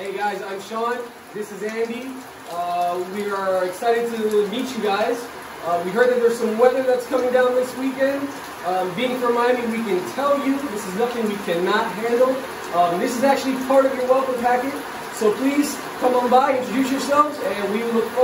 Hey guys, I'm Sean. This is Andy. Uh, we are excited to meet you guys. Uh, we heard that there's some weather that's coming down this weekend. Um, being from Miami, we can tell you this is nothing we cannot handle. Um, this is actually part of your welcome packet. So please come on by, introduce yourselves, and we look forward.